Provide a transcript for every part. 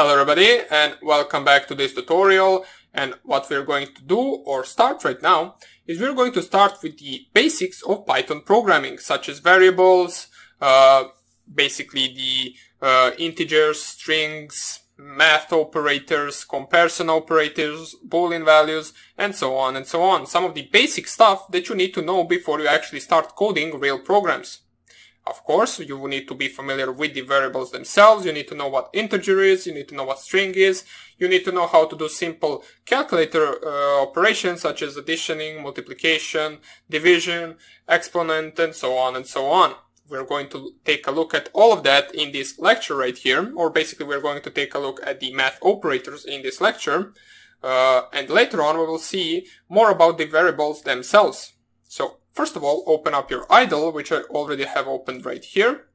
Hello everybody and welcome back to this tutorial and what we're going to do or start right now is we're going to start with the basics of Python programming such as variables, uh, basically the uh, integers, strings, math operators, comparison operators, boolean values, and so on and so on. Some of the basic stuff that you need to know before you actually start coding real programs. Of course, you will need to be familiar with the variables themselves. You need to know what integer is. You need to know what string is. You need to know how to do simple calculator uh, operations such as additioning, multiplication, division, exponent, and so on and so on. We're going to take a look at all of that in this lecture right here, or basically we're going to take a look at the math operators in this lecture. Uh, and later on we will see more about the variables themselves. So First of all, open up your idle, which I already have opened right here.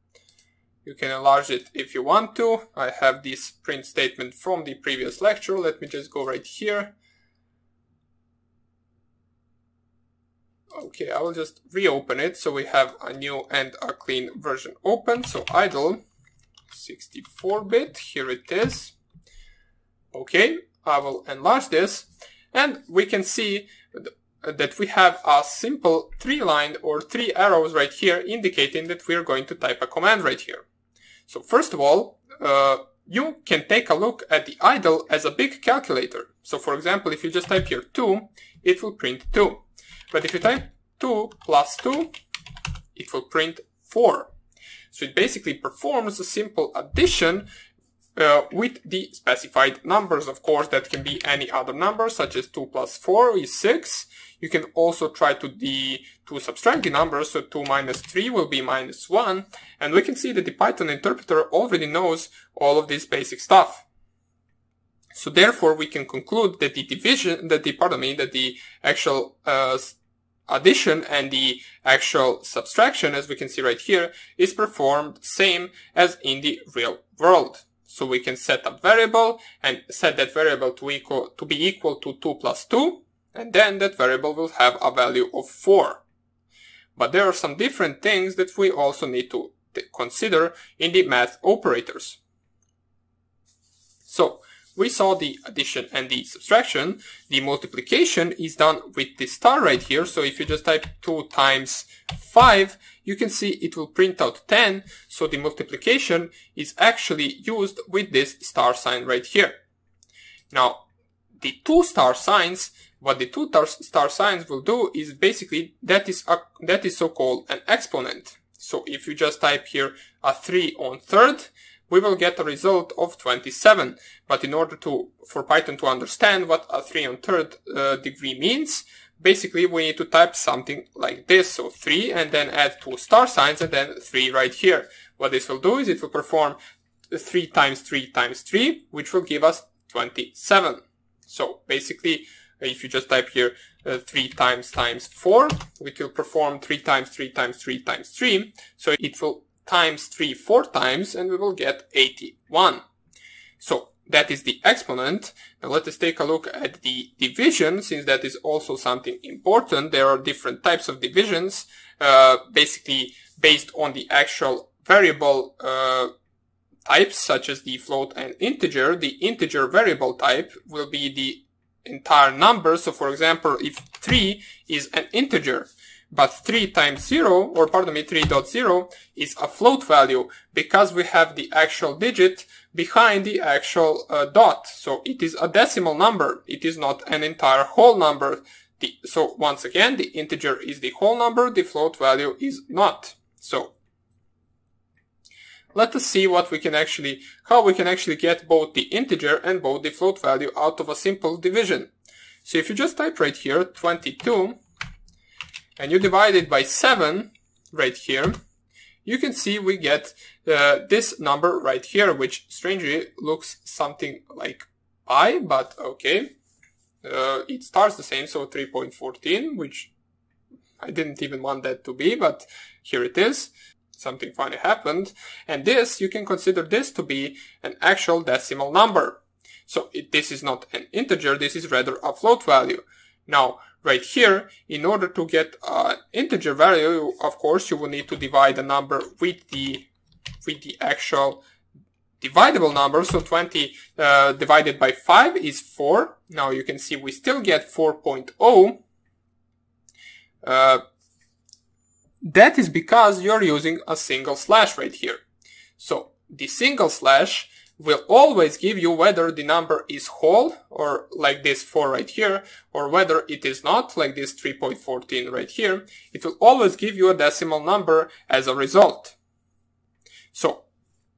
You can enlarge it if you want to. I have this print statement from the previous lecture. Let me just go right here. Okay, I will just reopen it so we have a new and a clean version open. So idle 64-bit, here it is. Okay, I will enlarge this and we can see that we have a simple three line or three arrows right here indicating that we're going to type a command right here. So first of all, uh, you can take a look at the idle as a big calculator. So for example, if you just type here 2, it will print 2. But if you type 2 plus 2, it will print 4. So it basically performs a simple addition uh, with the specified numbers. Of course, that can be any other number, such as 2 plus 4 is 6. You can also try to the to subtract the numbers, so 2 minus 3 will be minus 1. And we can see that the Python interpreter already knows all of this basic stuff. So therefore, we can conclude that the division, that the, pardon me, that the actual uh, addition and the actual subtraction, as we can see right here, is performed same as in the real world. So we can set a variable and set that variable to equal to be equal to 2 plus 2 and then that variable will have a value of 4. But there are some different things that we also need to consider in the math operators. So we saw the addition and the subtraction. The multiplication is done with the star right here. So if you just type 2 times 5, you can see it will print out 10. So the multiplication is actually used with this star sign right here. Now, the two star signs, what the two star signs will do is basically that is a, that is so-called an exponent. So if you just type here a 3 on third, we will get a result of 27. But in order to, for Python to understand what a 3 on third uh, degree means, basically we need to type something like this. So 3 and then add two star signs and then 3 right here. What this will do is it will perform 3 times 3 times 3, which will give us 27. So basically, if you just type here uh, 3 times times 4, it will perform 3 times 3 times 3 times 3. So it will times 3 four times and we will get 81. So that is the exponent. Now let us take a look at the division since that is also something important. There are different types of divisions, uh, basically based on the actual variable uh, types such as the float and integer. The integer variable type will be the entire number. So for example, if 3 is an integer, but 3 times 0, or pardon me, 3.0 is a float value because we have the actual digit behind the actual uh, dot. So it is a decimal number. It is not an entire whole number. The, so once again, the integer is the whole number, the float value is not. So let us see what we can actually, how we can actually get both the integer and both the float value out of a simple division. So if you just type right here, 22, and you divide it by 7 right here, you can see we get uh, this number right here, which strangely looks something like pi, but okay. Uh, it starts the same, so 3.14, which I didn't even want that to be, but here it is. Something funny happened. And this, you can consider this to be an actual decimal number. So it, this is not an integer, this is rather a float value. Now, right here, in order to get an integer value, of course, you will need to divide the number with the, with the actual dividable number. So 20 uh, divided by 5 is 4. Now you can see we still get 4.0. Uh, that is because you're using a single slash right here. So the single slash will always give you whether the number is whole or like this 4 right here or whether it is not like this 3.14 right here. It will always give you a decimal number as a result. So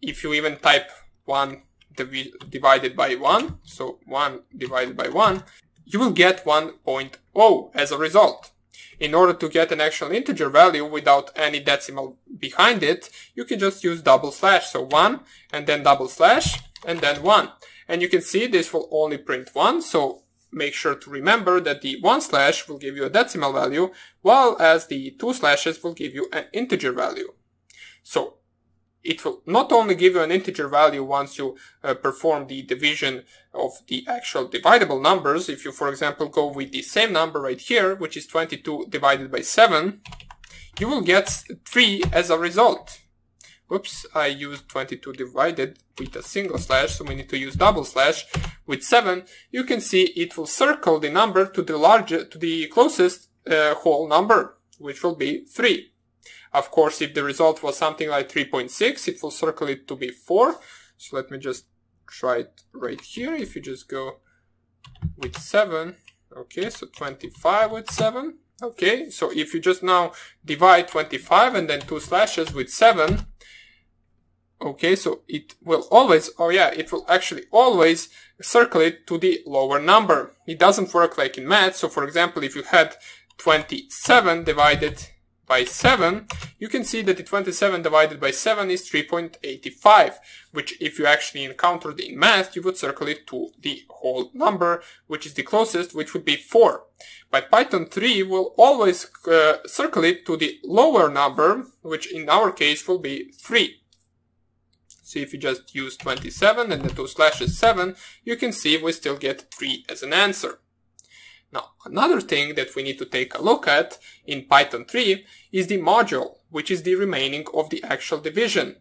if you even type 1 div divided by 1, so 1 divided by 1, you will get 1.0 as a result. In order to get an actual integer value without any decimal behind it, you can just use double slash. So 1 and then double slash and then 1. And you can see this will only print 1. So make sure to remember that the 1 slash will give you a decimal value, while as the 2 slashes will give you an integer value. So it will not only give you an integer value once you uh, perform the division of the actual dividable numbers. If you, for example, go with the same number right here, which is 22 divided by 7, you will get 3 as a result. Whoops, I used 22 divided with a single slash, so we need to use double slash. With 7, you can see it will circle the number to the larger, to the closest uh, whole number, which will be 3. Of course, if the result was something like 3.6, it will circle it to be 4. So let me just try it right here. If you just go with 7, okay, so 25 with 7. Okay, so if you just now divide 25 and then two slashes with 7, okay, so it will always, oh yeah, it will actually always circle it to the lower number. It doesn't work like in math. So for example, if you had 27 divided by 7, you can see that the 27 divided by 7 is 3.85, which if you actually encountered in math, you would circle it to the whole number, which is the closest, which would be 4. But Python 3 will always uh, circle it to the lower number, which in our case will be 3. So if you just use 27 and the two slashes 7, you can see we still get 3 as an answer. Now, another thing that we need to take a look at in Python 3 is the module, which is the remaining of the actual division.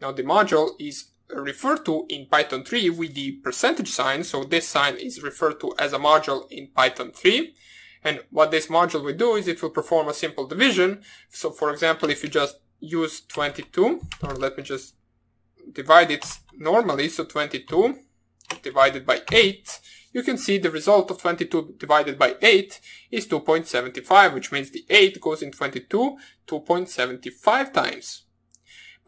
Now, the module is referred to in Python 3 with the percentage sign, so this sign is referred to as a module in Python 3. And what this module will do is it will perform a simple division. So for example, if you just use 22, or let me just divide it normally, so 22 divided by 8, you can see the result of 22 divided by 8 is 2.75, which means the 8 goes in 22 2.75 times.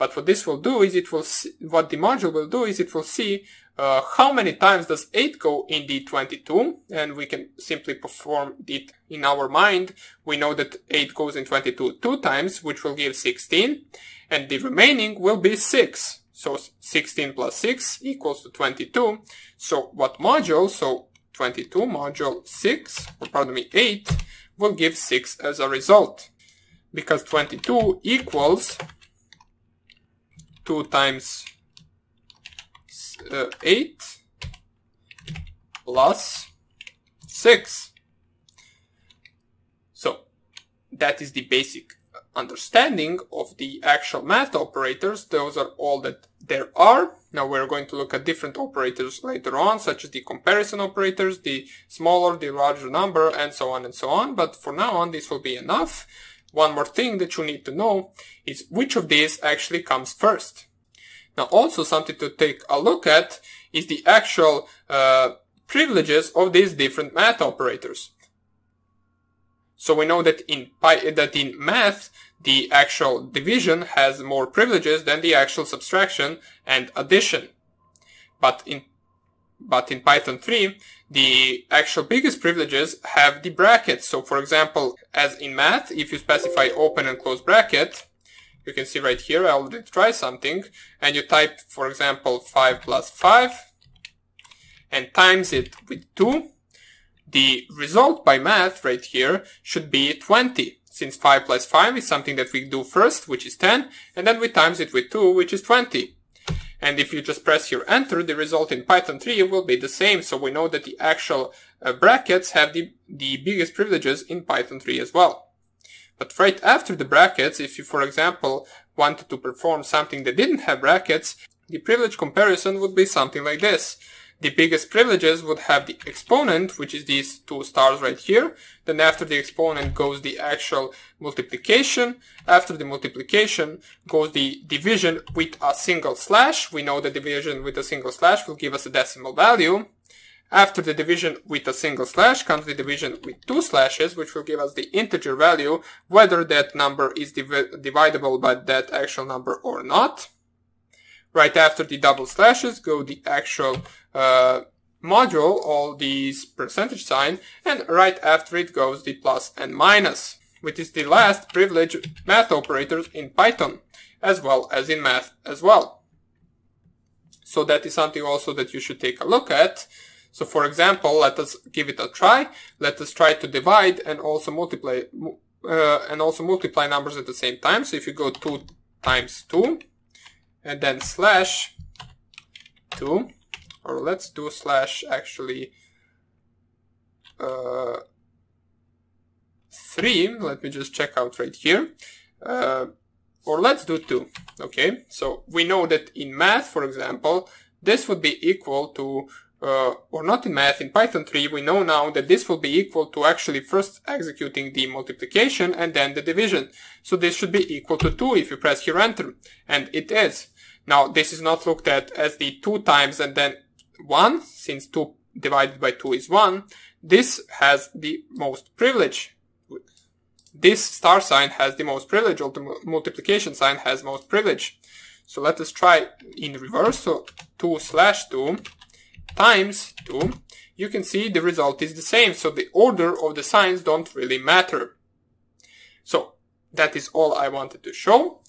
But what this will do is it will see, what the module will do is it will see uh, how many times does 8 go in the 22 and we can simply perform it in our mind. We know that 8 goes in 22 two times, which will give 16 and the remaining will be 6. So 16 plus 6 equals to 22. So what module, so 22 module 6, or pardon me, 8, will give 6 as a result. Because 22 equals 2 times uh, 8 plus 6. So that is the basic understanding of the actual math operators. Those are all that there are. Now we're going to look at different operators later on, such as the comparison operators, the smaller, the larger number, and so on and so on. But for now on, this will be enough. One more thing that you need to know is which of these actually comes first. Now also something to take a look at is the actual uh, privileges of these different math operators. So we know that in that in math, the actual division has more privileges than the actual subtraction and addition. But in but in Python 3, the actual biggest privileges have the brackets. So for example, as in math, if you specify open and close bracket, you can see right here, I already try something, and you type, for example, 5 plus 5, and times it with 2, the result by math right here should be 20, since 5 plus 5 is something that we do first, which is 10, and then we times it with 2, which is 20. And if you just press here enter, the result in Python 3 will be the same, so we know that the actual uh, brackets have the, the biggest privileges in Python 3 as well. But right after the brackets, if you, for example, wanted to perform something that didn't have brackets, the privilege comparison would be something like this. The biggest privileges would have the exponent, which is these two stars right here. Then after the exponent goes the actual multiplication. After the multiplication goes the division with a single slash. We know the division with a single slash will give us a decimal value. After the division with a single slash comes the division with two slashes, which will give us the integer value, whether that number is div divisible by that actual number or not. Right after the double slashes go the actual uh, module, all these percentage sign, and right after it goes the plus and minus, which is the last privilege math operators in Python, as well as in math as well. So that is something also that you should take a look at. So for example, let us give it a try. Let us try to divide and also multiply, uh, and also multiply numbers at the same time. So if you go 2 times 2, and then slash 2, or let's do slash actually uh, 3, let me just check out right here. Uh, or let's do 2, okay? So we know that in math, for example, this would be equal to uh, or not in math, in Python 3, we know now that this will be equal to actually first executing the multiplication and then the division. So this should be equal to 2 if you press here enter. And it is. Now, this is not looked at as the 2 times and then 1, since 2 divided by 2 is 1. This has the most privilege. This star sign has the most privilege, or the multiplication sign has most privilege. So let us try in reverse. So 2 slash 2 times 2, you can see the result is the same. So the order of the signs don't really matter. So that is all I wanted to show.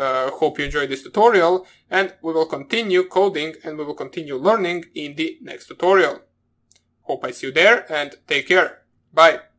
Uh, hope you enjoyed this tutorial and we will continue coding and we will continue learning in the next tutorial. Hope I see you there and take care. Bye.